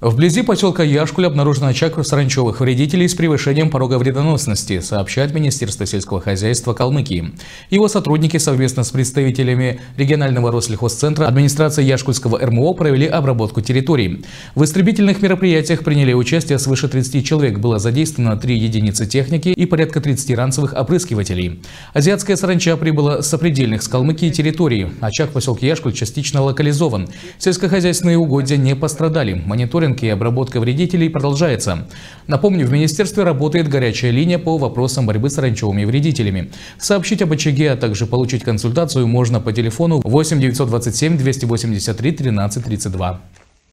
Вблизи поселка Яшкуль обнаружен очаг саранчевых вредителей с превышением порога вредоносности, сообщает Министерство сельского хозяйства Калмыкии. Его сотрудники совместно с представителями регионального Рослехозцентра администрации Яшкульского РМО провели обработку территории. В истребительных мероприятиях приняли участие свыше 30 человек, было задействовано 3 единицы техники и порядка 30 ранцевых опрыскивателей. Азиатская саранча прибыла с сопредельных с Калмыкии территорий. Очаг в поселке Яшкуль частично локализован. Сельскохозяйственные угодья не пострадали. Мониторинг мониторинг и обработка вредителей продолжается. Напомню, в министерстве работает горячая линия по вопросам борьбы с ранчевыми вредителями. Сообщить об очаге, а также получить консультацию можно по телефону 8 927 283 13 32.